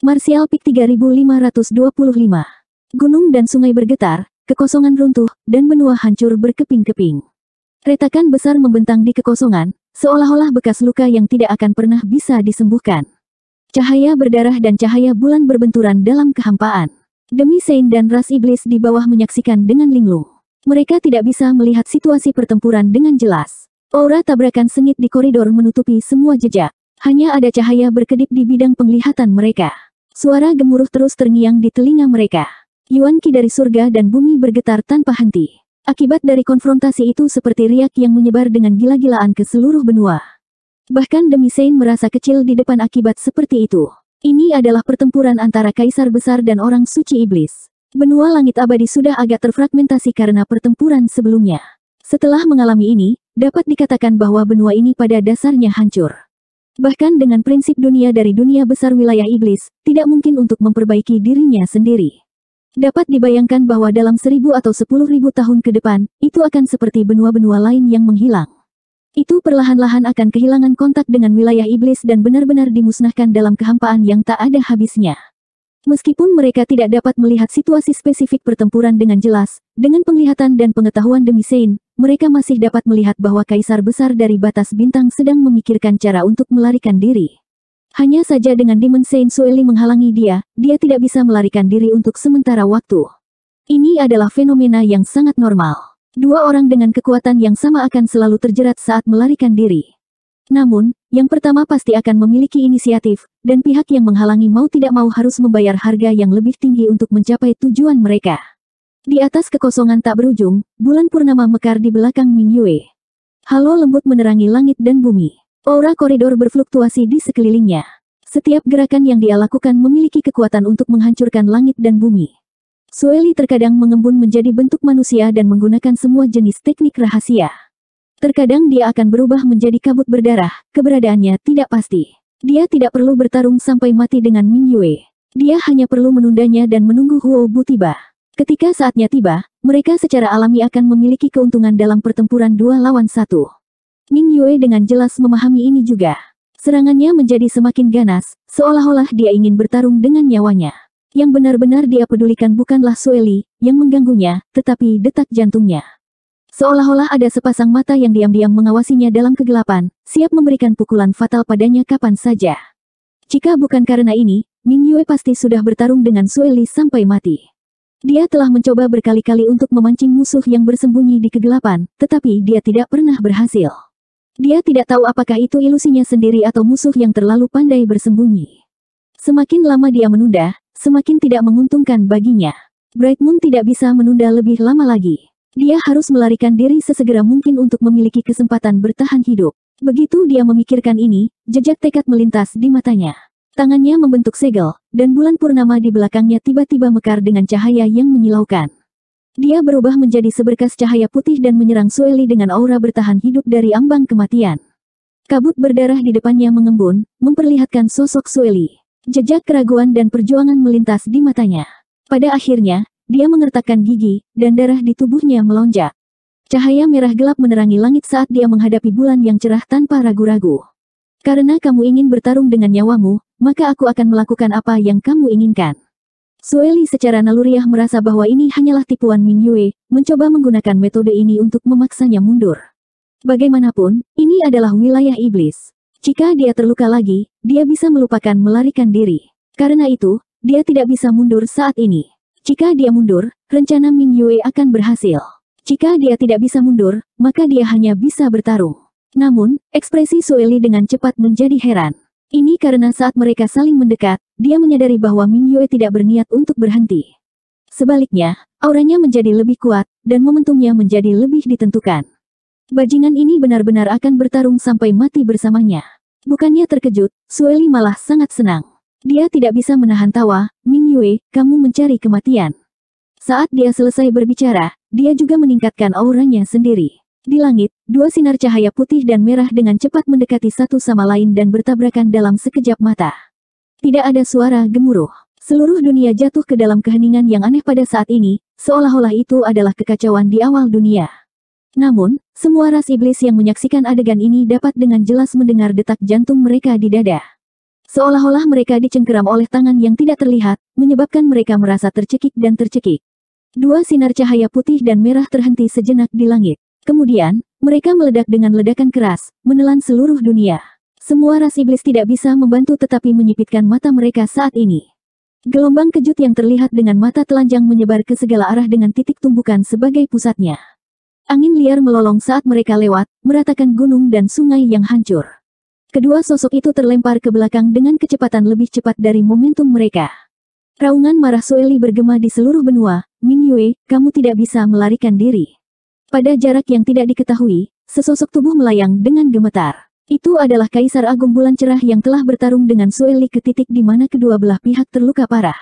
Martial Peak 3525. Gunung dan sungai bergetar, kekosongan runtuh, dan benua hancur berkeping-keping. Retakan besar membentang di kekosongan, seolah-olah bekas luka yang tidak akan pernah bisa disembuhkan. Cahaya berdarah dan cahaya bulan berbenturan dalam kehampaan. Demi Saint dan ras iblis di bawah menyaksikan dengan linglung. Mereka tidak bisa melihat situasi pertempuran dengan jelas. Aura tabrakan sengit di koridor menutupi semua jejak. Hanya ada cahaya berkedip di bidang penglihatan mereka. Suara gemuruh terus terngiang di telinga mereka. Yuan Ki dari surga dan bumi bergetar tanpa henti. Akibat dari konfrontasi itu seperti riak yang menyebar dengan gila-gilaan ke seluruh benua. Bahkan Demi Sein merasa kecil di depan akibat seperti itu. Ini adalah pertempuran antara kaisar besar dan orang suci iblis. Benua langit abadi sudah agak terfragmentasi karena pertempuran sebelumnya. Setelah mengalami ini, dapat dikatakan bahwa benua ini pada dasarnya hancur. Bahkan dengan prinsip dunia dari dunia besar wilayah iblis, tidak mungkin untuk memperbaiki dirinya sendiri. Dapat dibayangkan bahwa dalam seribu atau sepuluh ribu tahun ke depan, itu akan seperti benua-benua lain yang menghilang. Itu perlahan-lahan akan kehilangan kontak dengan wilayah iblis dan benar-benar dimusnahkan dalam kehampaan yang tak ada habisnya. Meskipun mereka tidak dapat melihat situasi spesifik pertempuran dengan jelas, dengan penglihatan dan pengetahuan demi Sein, mereka masih dapat melihat bahwa kaisar besar dari batas bintang sedang memikirkan cara untuk melarikan diri. Hanya saja dengan Demon Sein Sueli menghalangi dia, dia tidak bisa melarikan diri untuk sementara waktu. Ini adalah fenomena yang sangat normal. Dua orang dengan kekuatan yang sama akan selalu terjerat saat melarikan diri. Namun, yang pertama pasti akan memiliki inisiatif, dan pihak yang menghalangi mau tidak mau harus membayar harga yang lebih tinggi untuk mencapai tujuan mereka. Di atas kekosongan tak berujung, bulan purnama mekar di belakang Ming Yue. Halo lembut menerangi langit dan bumi. Aura koridor berfluktuasi di sekelilingnya. Setiap gerakan yang dia lakukan memiliki kekuatan untuk menghancurkan langit dan bumi. Sueli terkadang mengembun menjadi bentuk manusia dan menggunakan semua jenis teknik rahasia. Terkadang dia akan berubah menjadi kabut berdarah, keberadaannya tidak pasti. Dia tidak perlu bertarung sampai mati dengan Ming Yue. Dia hanya perlu menundanya dan menunggu Huo Bu tiba. Ketika saatnya tiba, mereka secara alami akan memiliki keuntungan dalam pertempuran dua lawan satu. Ming Yue dengan jelas memahami ini juga. Serangannya menjadi semakin ganas, seolah-olah dia ingin bertarung dengan nyawanya. Yang benar-benar dia pedulikan bukanlah Sueli, yang mengganggunya, tetapi detak jantungnya. Seolah-olah ada sepasang mata yang diam-diam mengawasinya dalam kegelapan, siap memberikan pukulan fatal padanya kapan saja. Jika bukan karena ini, Ming Yue pasti sudah bertarung dengan Sueli sampai mati. Dia telah mencoba berkali-kali untuk memancing musuh yang bersembunyi di kegelapan, tetapi dia tidak pernah berhasil. Dia tidak tahu apakah itu ilusinya sendiri atau musuh yang terlalu pandai bersembunyi. Semakin lama dia menunda, semakin tidak menguntungkan baginya. Bright Moon tidak bisa menunda lebih lama lagi. Dia harus melarikan diri sesegera mungkin untuk memiliki kesempatan bertahan hidup. Begitu dia memikirkan ini, jejak tekad melintas di matanya. Tangannya membentuk segel, dan bulan purnama di belakangnya tiba-tiba mekar dengan cahaya yang menyilaukan. Dia berubah menjadi seberkas cahaya putih dan menyerang Sueli dengan aura bertahan hidup dari ambang kematian. Kabut berdarah di depannya mengembun, memperlihatkan sosok Sueli. Jejak keraguan dan perjuangan melintas di matanya. Pada akhirnya, dia mengertakkan gigi, dan darah di tubuhnya melonjak. Cahaya merah gelap menerangi langit saat dia menghadapi bulan yang cerah tanpa ragu-ragu. Karena kamu ingin bertarung dengan nyawamu, maka aku akan melakukan apa yang kamu inginkan. Sueli secara naluriah merasa bahwa ini hanyalah tipuan Ming Yue, mencoba menggunakan metode ini untuk memaksanya mundur. Bagaimanapun, ini adalah wilayah iblis. Jika dia terluka lagi, dia bisa melupakan melarikan diri. Karena itu, dia tidak bisa mundur saat ini. Jika dia mundur, rencana Ming Yue akan berhasil. Jika dia tidak bisa mundur, maka dia hanya bisa bertarung. Namun, ekspresi Sueli dengan cepat menjadi heran. Ini karena saat mereka saling mendekat, dia menyadari bahwa Ming Yue tidak berniat untuk berhenti. Sebaliknya, auranya menjadi lebih kuat, dan momentumnya menjadi lebih ditentukan. Bajingan ini benar-benar akan bertarung sampai mati bersamanya. Bukannya terkejut, Sueli malah sangat senang. Dia tidak bisa menahan tawa, Ming Yue, kamu mencari kematian. Saat dia selesai berbicara, dia juga meningkatkan auranya sendiri. Di langit, dua sinar cahaya putih dan merah dengan cepat mendekati satu sama lain dan bertabrakan dalam sekejap mata. Tidak ada suara gemuruh. Seluruh dunia jatuh ke dalam keheningan yang aneh pada saat ini, seolah-olah itu adalah kekacauan di awal dunia. Namun, semua ras iblis yang menyaksikan adegan ini dapat dengan jelas mendengar detak jantung mereka di dada. Seolah-olah mereka dicengkeram oleh tangan yang tidak terlihat, menyebabkan mereka merasa tercekik dan tercekik. Dua sinar cahaya putih dan merah terhenti sejenak di langit. Kemudian, mereka meledak dengan ledakan keras, menelan seluruh dunia. Semua ras iblis tidak bisa membantu tetapi menyipitkan mata mereka saat ini. Gelombang kejut yang terlihat dengan mata telanjang menyebar ke segala arah dengan titik tumbukan sebagai pusatnya. Angin liar melolong saat mereka lewat, meratakan gunung dan sungai yang hancur. Kedua sosok itu terlempar ke belakang dengan kecepatan lebih cepat dari momentum mereka. Raungan marah Sueli bergema di seluruh benua, Ming Yue, kamu tidak bisa melarikan diri. Pada jarak yang tidak diketahui, sesosok tubuh melayang dengan gemetar. Itu adalah Kaisar Agung Bulan Cerah yang telah bertarung dengan Sueli ke titik di mana kedua belah pihak terluka parah.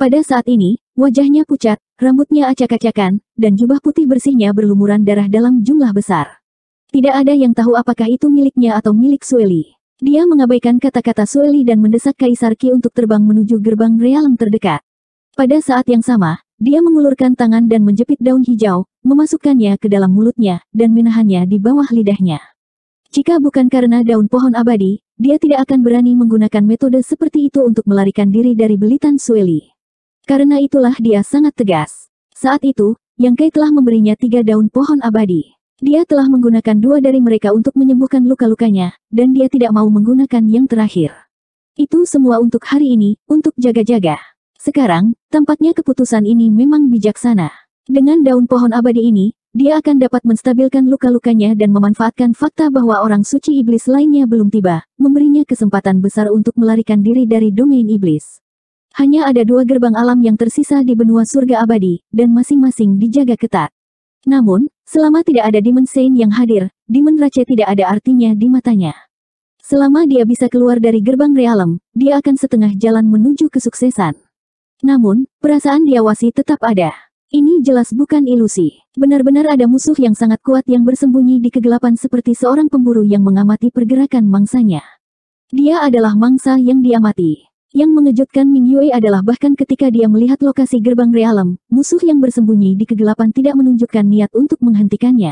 Pada saat ini, wajahnya pucat, rambutnya acak-acakan, dan jubah putih bersihnya berlumuran darah dalam jumlah besar. Tidak ada yang tahu apakah itu miliknya atau milik Sueli. Dia mengabaikan kata-kata Sueli dan mendesak Kaisar Qi untuk terbang menuju gerbang realem terdekat. Pada saat yang sama, dia mengulurkan tangan dan menjepit daun hijau, memasukkannya ke dalam mulutnya, dan menahannya di bawah lidahnya. Jika bukan karena daun pohon abadi, dia tidak akan berani menggunakan metode seperti itu untuk melarikan diri dari belitan Sueli. Karena itulah dia sangat tegas. Saat itu, Yang Kai telah memberinya tiga daun pohon abadi. Dia telah menggunakan dua dari mereka untuk menyembuhkan luka-lukanya, dan dia tidak mau menggunakan yang terakhir. Itu semua untuk hari ini, untuk jaga-jaga. Sekarang, tampaknya keputusan ini memang bijaksana. Dengan daun pohon abadi ini, dia akan dapat menstabilkan luka-lukanya dan memanfaatkan fakta bahwa orang suci iblis lainnya belum tiba, memberinya kesempatan besar untuk melarikan diri dari domain iblis. Hanya ada dua gerbang alam yang tersisa di benua surga abadi, dan masing-masing dijaga ketat. Namun, selama tidak ada Demon Saint yang hadir, Demon Rache tidak ada artinya di matanya. Selama dia bisa keluar dari gerbang realem, dia akan setengah jalan menuju kesuksesan. Namun, perasaan diawasi tetap ada. Ini jelas bukan ilusi. Benar-benar ada musuh yang sangat kuat yang bersembunyi di kegelapan seperti seorang pemburu yang mengamati pergerakan mangsanya. Dia adalah mangsa yang diamati. Yang mengejutkan Ming Yue adalah bahkan ketika dia melihat lokasi gerbang realem, musuh yang bersembunyi di kegelapan tidak menunjukkan niat untuk menghentikannya.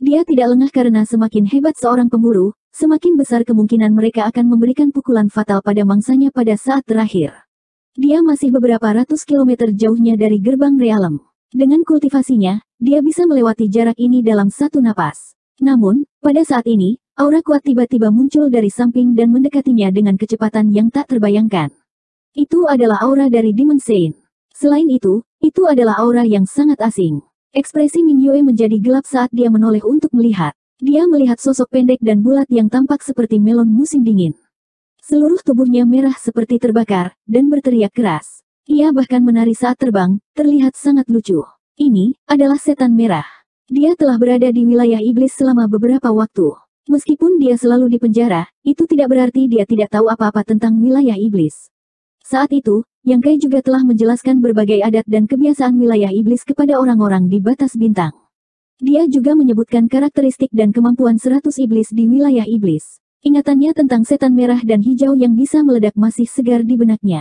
Dia tidak lengah karena semakin hebat seorang pemburu, semakin besar kemungkinan mereka akan memberikan pukulan fatal pada mangsanya pada saat terakhir. Dia masih beberapa ratus kilometer jauhnya dari gerbang realem. Dengan kultivasinya, dia bisa melewati jarak ini dalam satu napas. Namun, pada saat ini, Aura kuat tiba-tiba muncul dari samping dan mendekatinya dengan kecepatan yang tak terbayangkan. Itu adalah aura dari Demon Saint. Selain itu, itu adalah aura yang sangat asing. Ekspresi Ming Yue menjadi gelap saat dia menoleh untuk melihat. Dia melihat sosok pendek dan bulat yang tampak seperti melon musim dingin. Seluruh tubuhnya merah seperti terbakar, dan berteriak keras. Ia bahkan menari saat terbang, terlihat sangat lucu. Ini adalah setan merah. Dia telah berada di wilayah iblis selama beberapa waktu. Meskipun dia selalu di penjara, itu tidak berarti dia tidak tahu apa-apa tentang wilayah iblis. Saat itu, Yang Kai juga telah menjelaskan berbagai adat dan kebiasaan wilayah iblis kepada orang-orang di batas bintang. Dia juga menyebutkan karakteristik dan kemampuan seratus iblis di wilayah iblis. Ingatannya tentang setan merah dan hijau yang bisa meledak masih segar di benaknya.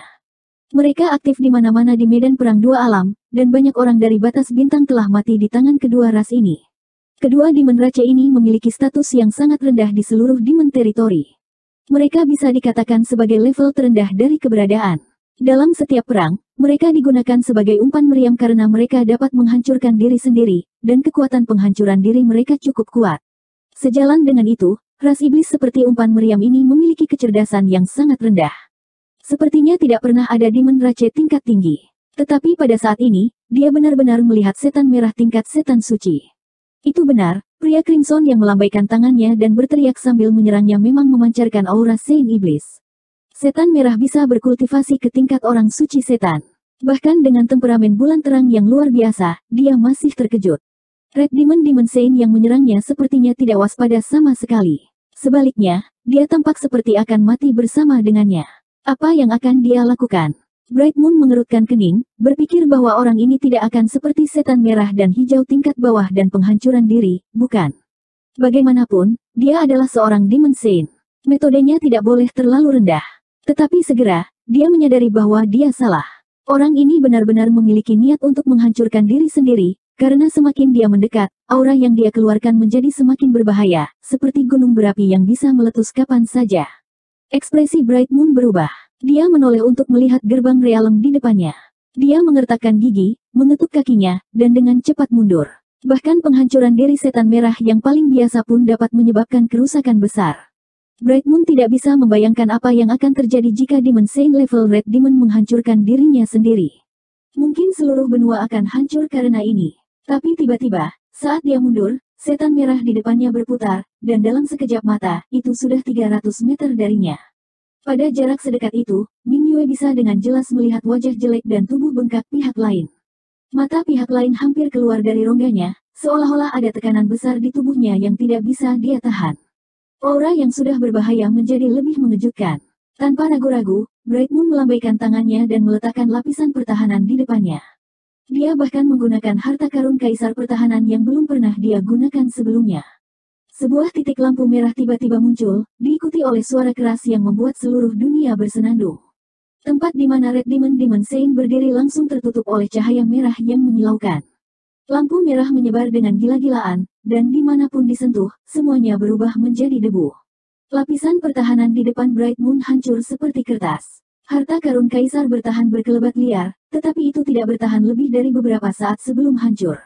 Mereka aktif di mana-mana di medan perang dua alam, dan banyak orang dari batas bintang telah mati di tangan kedua ras ini. Kedua Demon Raja ini memiliki status yang sangat rendah di seluruh Demon Teritori. Mereka bisa dikatakan sebagai level terendah dari keberadaan. Dalam setiap perang, mereka digunakan sebagai umpan meriam karena mereka dapat menghancurkan diri sendiri, dan kekuatan penghancuran diri mereka cukup kuat. Sejalan dengan itu, ras iblis seperti umpan meriam ini memiliki kecerdasan yang sangat rendah. Sepertinya tidak pernah ada Demon Raja tingkat tinggi. Tetapi pada saat ini, dia benar-benar melihat setan merah tingkat setan suci. Itu benar, pria Crimson yang melambaikan tangannya dan berteriak sambil menyerangnya memang memancarkan aura Saint Iblis. Setan merah bisa berkultivasi ke tingkat orang suci setan. Bahkan dengan temperamen bulan terang yang luar biasa, dia masih terkejut. Red Demon Demon Saint yang menyerangnya sepertinya tidak waspada sama sekali. Sebaliknya, dia tampak seperti akan mati bersama dengannya. Apa yang akan dia lakukan? Bright Moon mengerutkan kening, berpikir bahwa orang ini tidak akan seperti setan merah dan hijau tingkat bawah dan penghancuran diri, bukan. Bagaimanapun, dia adalah seorang Demon Saint. Metodenya tidak boleh terlalu rendah. Tetapi segera, dia menyadari bahwa dia salah. Orang ini benar-benar memiliki niat untuk menghancurkan diri sendiri, karena semakin dia mendekat, aura yang dia keluarkan menjadi semakin berbahaya, seperti gunung berapi yang bisa meletus kapan saja. Ekspresi Bright Moon berubah. Dia menoleh untuk melihat gerbang realem di depannya. Dia mengertakkan gigi, mengetuk kakinya, dan dengan cepat mundur. Bahkan penghancuran diri setan merah yang paling biasa pun dapat menyebabkan kerusakan besar. Bright Moon tidak bisa membayangkan apa yang akan terjadi jika Demon Saint level Red Demon menghancurkan dirinya sendiri. Mungkin seluruh benua akan hancur karena ini. Tapi tiba-tiba, saat dia mundur, setan merah di depannya berputar, dan dalam sekejap mata, itu sudah 300 meter darinya. Pada jarak sedekat itu, Ming Yue bisa dengan jelas melihat wajah jelek dan tubuh bengkak pihak lain. Mata pihak lain hampir keluar dari rongganya, seolah-olah ada tekanan besar di tubuhnya yang tidak bisa dia tahan. Aura yang sudah berbahaya menjadi lebih mengejutkan. Tanpa ragu-ragu, Bright Moon melambaikan tangannya dan meletakkan lapisan pertahanan di depannya. Dia bahkan menggunakan harta karun kaisar pertahanan yang belum pernah dia gunakan sebelumnya. Sebuah titik lampu merah tiba-tiba muncul, diikuti oleh suara keras yang membuat seluruh dunia bersenandung. Tempat di mana Red Demon Demon Saint berdiri langsung tertutup oleh cahaya merah yang menyilaukan. Lampu merah menyebar dengan gila-gilaan, dan di mana pun disentuh, semuanya berubah menjadi debu. Lapisan pertahanan di depan Bright Moon hancur seperti kertas. Harta karun kaisar bertahan berkelebat liar, tetapi itu tidak bertahan lebih dari beberapa saat sebelum hancur.